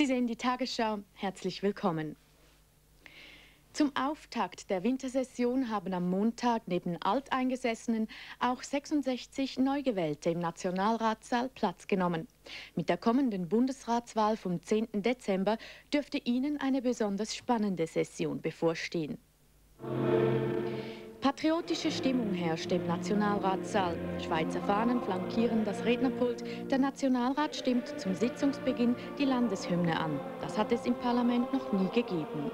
Sie sehen die Tagesschau. Herzlich willkommen. Zum Auftakt der Wintersession haben am Montag neben Alteingesessenen auch 66 Neugewählte im Nationalratssaal Platz genommen. Mit der kommenden Bundesratswahl vom 10. Dezember dürfte Ihnen eine besonders spannende Session bevorstehen. Patriotische Stimmung herrscht im Nationalratssaal. Schweizer Fahnen flankieren das Rednerpult. Der Nationalrat stimmt zum Sitzungsbeginn die Landeshymne an. Das hat es im Parlament noch nie gegeben.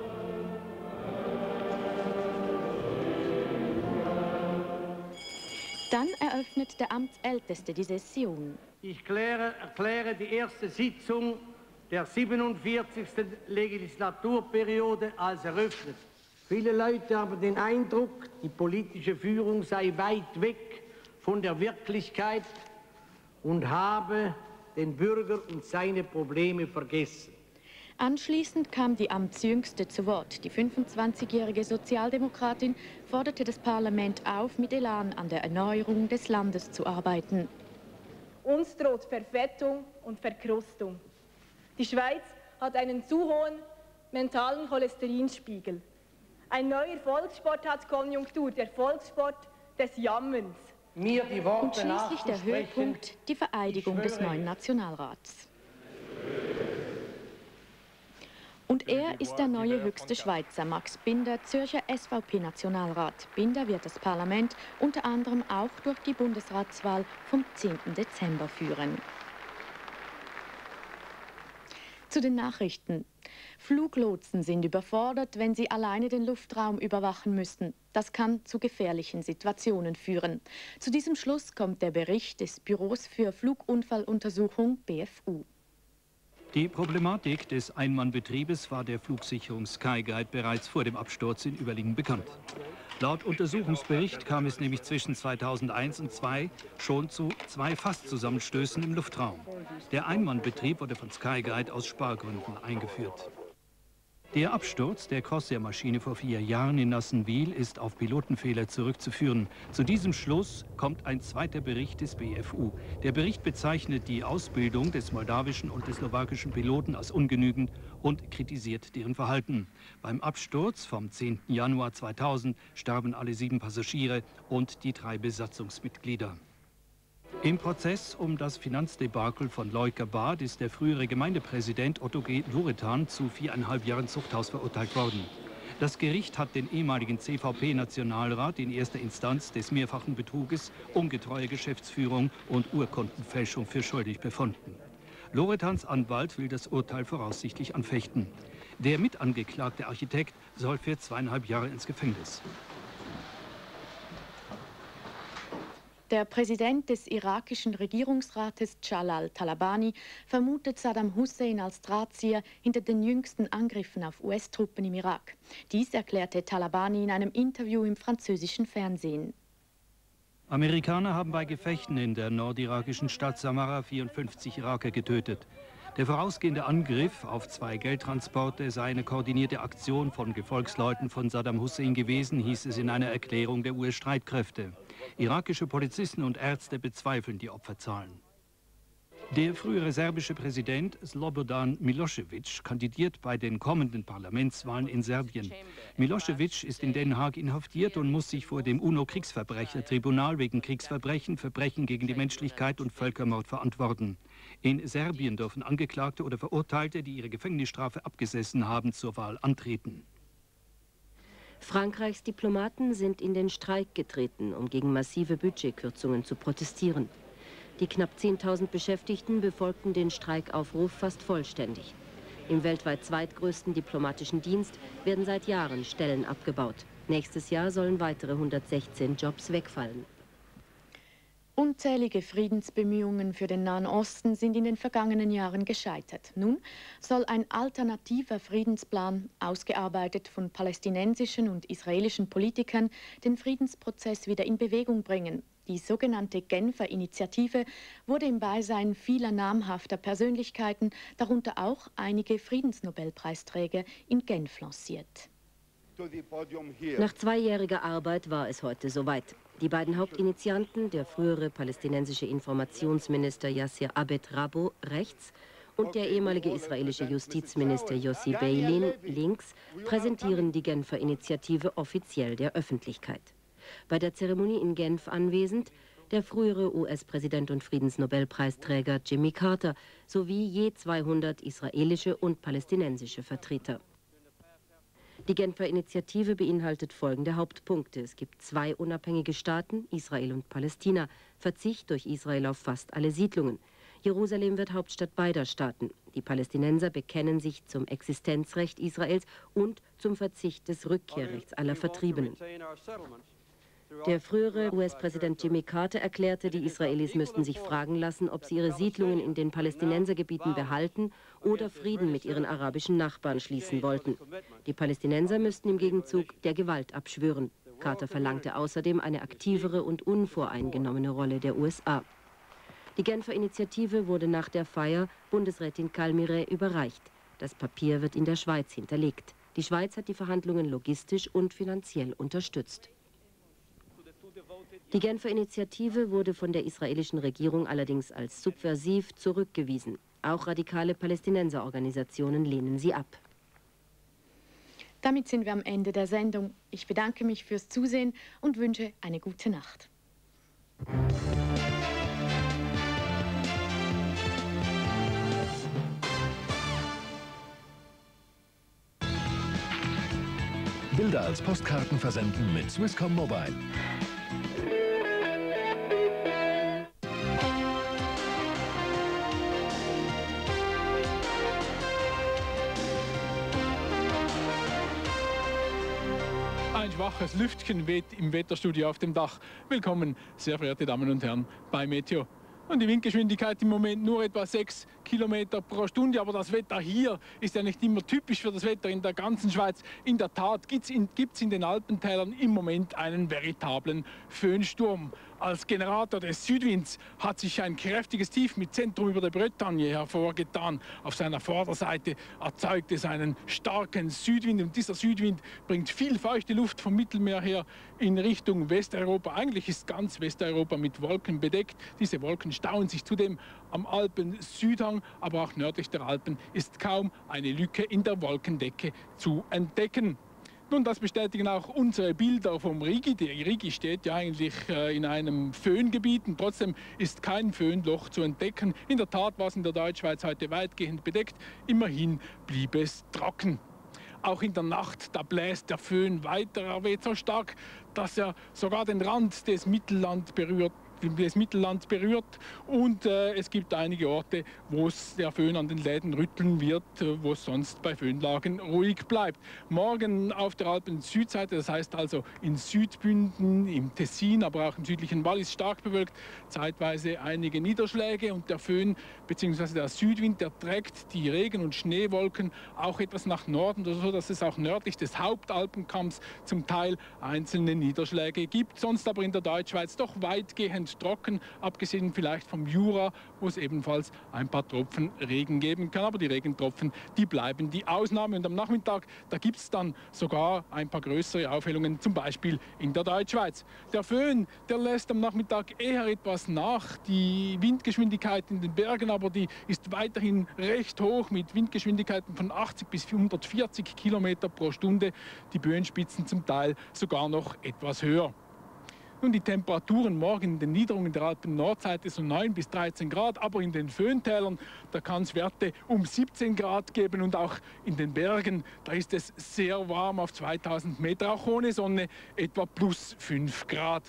Dann eröffnet der Amtsälteste die Session. Ich kläre, erkläre die erste Sitzung der 47. Legislaturperiode als eröffnet. Viele Leute haben den Eindruck, die politische Führung sei weit weg von der Wirklichkeit und habe den Bürger und seine Probleme vergessen. Anschließend kam die Amtsjüngste zu Wort. Die 25-jährige Sozialdemokratin forderte das Parlament auf, mit Elan an der Erneuerung des Landes zu arbeiten. Uns droht Verfettung und Verkrustung. Die Schweiz hat einen zu hohen mentalen Cholesterinspiegel. Ein neuer Volkssport hat Konjunktur, der Volkssport des Jammerns. Mir die Worte Und schließlich der Höhepunkt, die Vereidigung des neuen Nationalrats. Und er ist der neue höchste Schweizer, Max Binder, Zürcher SVP-Nationalrat. Binder wird das Parlament unter anderem auch durch die Bundesratswahl vom 10. Dezember führen. Zu den Nachrichten. Fluglotsen sind überfordert, wenn sie alleine den Luftraum überwachen müssen. Das kann zu gefährlichen Situationen führen. Zu diesem Schluss kommt der Bericht des Büros für Flugunfalluntersuchung BFU. Die Problematik des Einmannbetriebes war der Flugsicherung Skyguide bereits vor dem Absturz in Überlingen bekannt. Laut Untersuchungsbericht kam es nämlich zwischen 2001 und 2002 schon zu zwei Fastzusammenstößen im Luftraum. Der Einmannbetrieb wurde von Skyguide aus Spargründen eingeführt. Der Absturz der Corsair-Maschine vor vier Jahren in Nassenwil ist auf Pilotenfehler zurückzuführen. Zu diesem Schluss kommt ein zweiter Bericht des BFU. Der Bericht bezeichnet die Ausbildung des moldawischen und des slowakischen Piloten als ungenügend und kritisiert deren Verhalten. Beim Absturz vom 10. Januar 2000 starben alle sieben Passagiere und die drei Besatzungsmitglieder. Im Prozess um das Finanzdebakel von Leuker Bad ist der frühere Gemeindepräsident Otto G. Loretan zu viereinhalb Jahren Zuchthaus verurteilt worden. Das Gericht hat den ehemaligen CVP-Nationalrat in erster Instanz des mehrfachen Betruges, ungetreue Geschäftsführung und Urkundenfälschung für schuldig befunden. Loretans Anwalt will das Urteil voraussichtlich anfechten. Der mitangeklagte Architekt soll für zweieinhalb Jahre ins Gefängnis. Der Präsident des irakischen Regierungsrates Jalal Talabani vermutet Saddam Hussein als Drahtzieher hinter den jüngsten Angriffen auf US-Truppen im Irak. Dies erklärte Talabani in einem Interview im französischen Fernsehen. Amerikaner haben bei Gefechten in der nordirakischen Stadt Samara 54 Iraker getötet. Der vorausgehende Angriff auf zwei Geldtransporte sei eine koordinierte Aktion von Gefolgsleuten von Saddam Hussein gewesen, hieß es in einer Erklärung der US-Streitkräfte. Irakische Polizisten und Ärzte bezweifeln die Opferzahlen. Der frühere serbische Präsident Slobodan Milosevic kandidiert bei den kommenden Parlamentswahlen in Serbien. Milosevic ist in Den Haag inhaftiert und muss sich vor dem UNO-Kriegsverbrechertribunal wegen Kriegsverbrechen, Verbrechen gegen die Menschlichkeit und Völkermord verantworten. In Serbien dürfen Angeklagte oder Verurteilte, die ihre Gefängnisstrafe abgesessen haben, zur Wahl antreten. Frankreichs Diplomaten sind in den Streik getreten, um gegen massive Budgetkürzungen zu protestieren. Die knapp 10.000 Beschäftigten befolgten den Streikaufruf fast vollständig. Im weltweit zweitgrößten diplomatischen Dienst werden seit Jahren Stellen abgebaut. Nächstes Jahr sollen weitere 116 Jobs wegfallen. Unzählige Friedensbemühungen für den Nahen Osten sind in den vergangenen Jahren gescheitert. Nun soll ein alternativer Friedensplan, ausgearbeitet von palästinensischen und israelischen Politikern, den Friedensprozess wieder in Bewegung bringen. Die sogenannte Genfer Initiative wurde im Beisein vieler namhafter Persönlichkeiten, darunter auch einige Friedensnobelpreisträger, in Genf lanciert. Nach zweijähriger Arbeit war es heute soweit. Die beiden Hauptinitianten, der frühere palästinensische Informationsminister Yasser Abed Rabo rechts und der ehemalige israelische Justizminister Yossi Beilin links präsentieren die Genfer Initiative offiziell der Öffentlichkeit. Bei der Zeremonie in Genf anwesend der frühere US-Präsident und Friedensnobelpreisträger Jimmy Carter sowie je 200 israelische und palästinensische Vertreter. Die Genfer Initiative beinhaltet folgende Hauptpunkte. Es gibt zwei unabhängige Staaten, Israel und Palästina, Verzicht durch Israel auf fast alle Siedlungen. Jerusalem wird Hauptstadt beider Staaten. Die Palästinenser bekennen sich zum Existenzrecht Israels und zum Verzicht des Rückkehrrechts aller Vertriebenen. Der frühere US-Präsident Jimmy Carter erklärte, die Israelis müssten sich fragen lassen, ob sie ihre Siedlungen in den Palästinensergebieten behalten oder Frieden mit ihren arabischen Nachbarn schließen wollten. Die Palästinenser müssten im Gegenzug der Gewalt abschwören. Carter verlangte außerdem eine aktivere und unvoreingenommene Rolle der USA. Die Genfer Initiative wurde nach der Feier Bundesrätin Kalmire überreicht. Das Papier wird in der Schweiz hinterlegt. Die Schweiz hat die Verhandlungen logistisch und finanziell unterstützt. Die Genfer Initiative wurde von der israelischen Regierung allerdings als subversiv zurückgewiesen. Auch radikale Palästinenserorganisationen lehnen sie ab. Damit sind wir am Ende der Sendung. Ich bedanke mich fürs Zusehen und wünsche eine gute Nacht. Bilder als Postkarten versenden mit Swisscom Mobile. Schwaches Lüftchen weht im Wetterstudio auf dem Dach. Willkommen, sehr verehrte Damen und Herren, bei Meteo. Und die Windgeschwindigkeit im Moment nur etwa 6 Kilometer pro Stunde. Aber das Wetter hier ist ja nicht immer typisch für das Wetter in der ganzen Schweiz. In der Tat gibt es in, in den Alpentälern im Moment einen veritablen Föhnsturm. Als Generator des Südwinds hat sich ein kräftiges Tief mit Zentrum über der Bretagne hervorgetan. Auf seiner Vorderseite erzeugt es einen starken Südwind und dieser Südwind bringt viel feuchte Luft vom Mittelmeer her in Richtung Westeuropa. Eigentlich ist ganz Westeuropa mit Wolken bedeckt. Diese Wolken stauen sich zudem am Alpen-Südhang, aber auch nördlich der Alpen ist kaum eine Lücke in der Wolkendecke zu entdecken. Nun, das bestätigen auch unsere Bilder vom Rigi. Der Rigi steht ja eigentlich äh, in einem Föhngebiet und trotzdem ist kein Föhnloch zu entdecken. In der Tat war es in der Deutschschweiz heute weitgehend bedeckt. Immerhin blieb es trocken. Auch in der Nacht, da bläst der Föhn weiter, er weht so stark, dass er sogar den Rand des Mittelland berührt das Mittelland berührt. Und äh, es gibt einige Orte, wo es der Föhn an den Läden rütteln wird, äh, wo es sonst bei Föhnlagen ruhig bleibt. Morgen auf der Alpen-Südseite, das heißt also in Südbünden, im Tessin, aber auch im südlichen Wallis stark bewölkt, zeitweise einige Niederschläge und der Föhn bzw. der Südwind, der trägt die Regen- und Schneewolken auch etwas nach Norden, so dass es auch nördlich des Hauptalpenkamms zum Teil einzelne Niederschläge gibt. Sonst aber in der Deutschschweiz doch weitgehend und trocken, abgesehen vielleicht vom Jura, wo es ebenfalls ein paar Tropfen Regen geben kann. Aber die Regentropfen, die bleiben die Ausnahme. Und am Nachmittag, da gibt es dann sogar ein paar größere Aufhellungen, zum Beispiel in der Deutschschweiz. Der Föhn, der lässt am Nachmittag eher etwas nach. Die Windgeschwindigkeit in den Bergen, aber die ist weiterhin recht hoch mit Windgeschwindigkeiten von 80 bis 140 Kilometer pro Stunde. Die Böenspitzen zum Teil sogar noch etwas höher. Nun, die Temperaturen morgen in den Niederungen der Alpen-Nordseite so 9 bis 13 Grad, aber in den Föhntälern, da kann es Werte um 17 Grad geben und auch in den Bergen, da ist es sehr warm auf 2000 Meter, auch ohne Sonne etwa plus 5 Grad.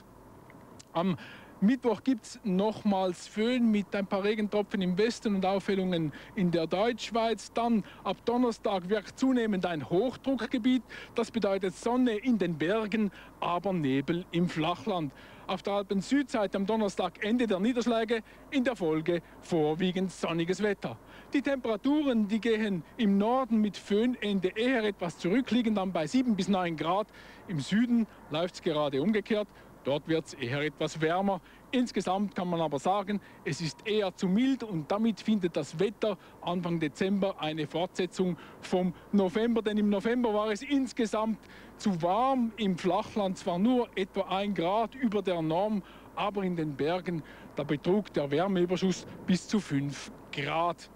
Am Mittwoch gibt es nochmals Föhn mit ein paar Regentropfen im Westen und Aufhellungen in der Deutschschweiz. Dann ab Donnerstag wirkt zunehmend ein Hochdruckgebiet. Das bedeutet Sonne in den Bergen, aber Nebel im Flachland. Auf der Alpen-Südseite am Donnerstag Ende der Niederschläge, in der Folge vorwiegend sonniges Wetter. Die Temperaturen, die gehen im Norden mit Föhnende eher etwas zurück, liegen dann bei 7 bis 9 Grad. Im Süden läuft es gerade umgekehrt. Dort wird es eher etwas wärmer. Insgesamt kann man aber sagen, es ist eher zu mild und damit findet das Wetter Anfang Dezember eine Fortsetzung vom November. Denn im November war es insgesamt zu warm, im Flachland zwar nur etwa ein Grad über der Norm, aber in den Bergen, da betrug der Wärmeüberschuss bis zu 5 Grad.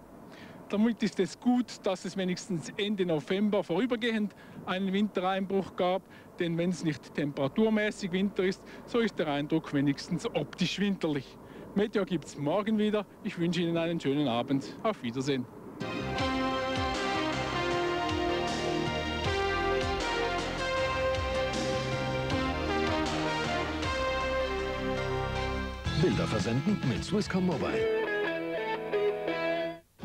Damit ist es gut, dass es wenigstens Ende November vorübergehend einen Wintereinbruch gab. Denn wenn es nicht temperaturmäßig Winter ist, so ist der Eindruck wenigstens optisch winterlich. Meteor gibt es morgen wieder. Ich wünsche Ihnen einen schönen Abend. Auf Wiedersehen. Bilder versenden mit Swisscom Mobile.